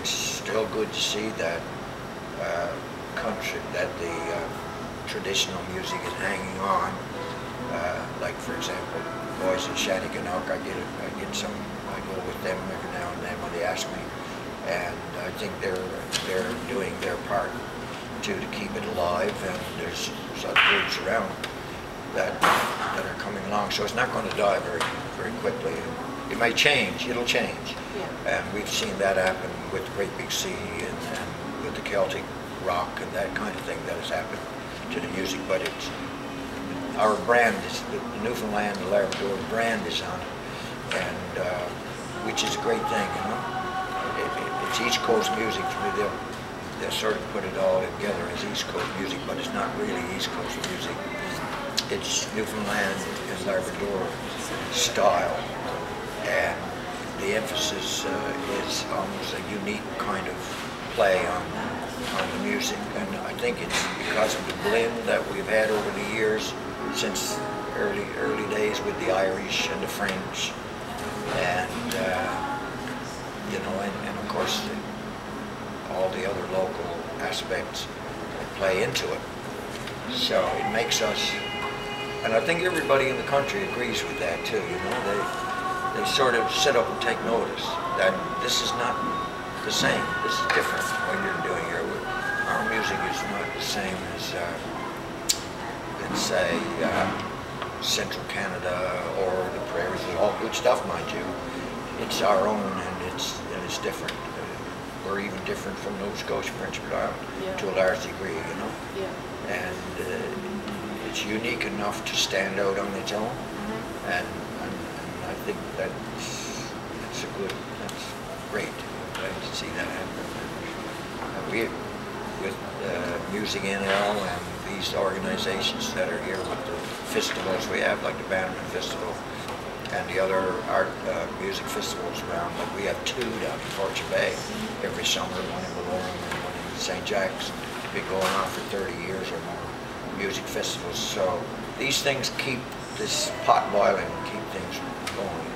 it's still good to see that uh, country, that the uh, traditional music is hanging on. Uh, like for example, boys in Shanneyganock, I get I get some, I go with them every now and then when they ask me, and I think they're they're doing their part to to keep it alive. And there's, other groups around that that are coming along, so it's not going to die very very quickly. It may change. It'll change. Yeah. And we've seen that happen with the Great Big Sea and, and with the Celtic rock and that kind of thing that has happened to the music. But it's our brand is the, Newfoundland, the Labrador brand is on it, and uh, which is a great thing, you know. It, it, it's East Coast music for me. They'll, they'll sort of put it all together as East Coast music, but it's not really East Coast music. It's Newfoundland and Labrador style, and the emphasis uh, is almost a unique kind of play on on the music, and I think it's because of the blend that we've had over the years since early early days with the Irish and the French, and uh, you know, and, and of course the, all the other local aspects that play into it. So it makes us, and I think everybody in the country agrees with that too. You know, they they sort of sit up and take notice that this is not the same. This is different what you're doing here. Our music is not the same as, uh, let's say, uh, Central Canada or the Prairies. It's all good stuff, mind you. It's our own, and it's and it's different. Uh, we're even different from Nova Scotia, Prince Edward Island, Yeah. to a large degree, you know. Yeah. And uh, it's unique enough to stand out on its own Mhm. and, and, and I think that's, that's a good, that's great. Glad to see that happen. And we, with uh, Music NL and these organizations that are here with the festivals we have, like the Bannerman Festival and the other art uh, music festivals around, like we have two down in Fortune Bay every summer, one in Balloon and one in St. Jacques. Been going on for 30 years or more, music festivals. So these things keep this pot boiling, things going,